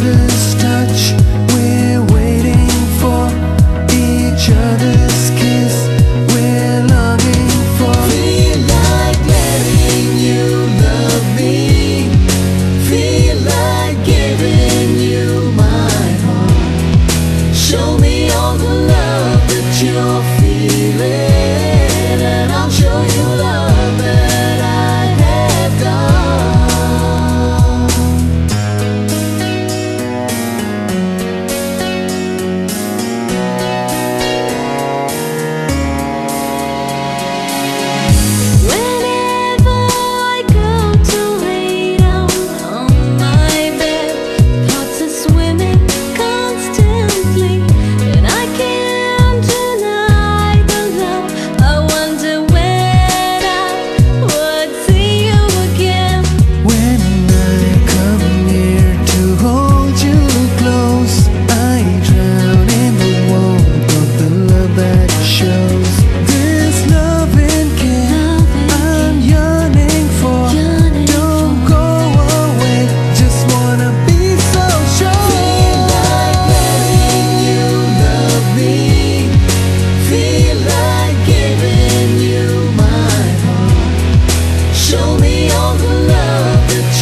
This.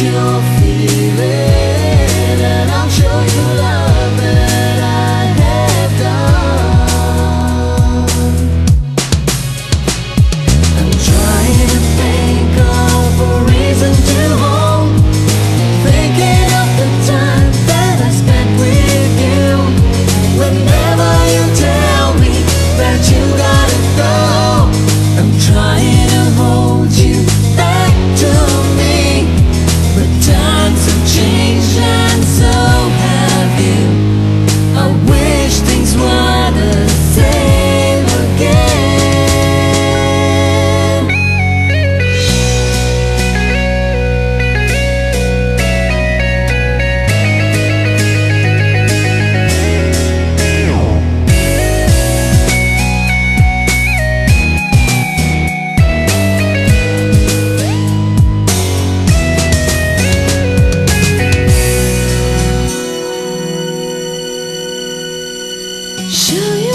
you're feeling 属于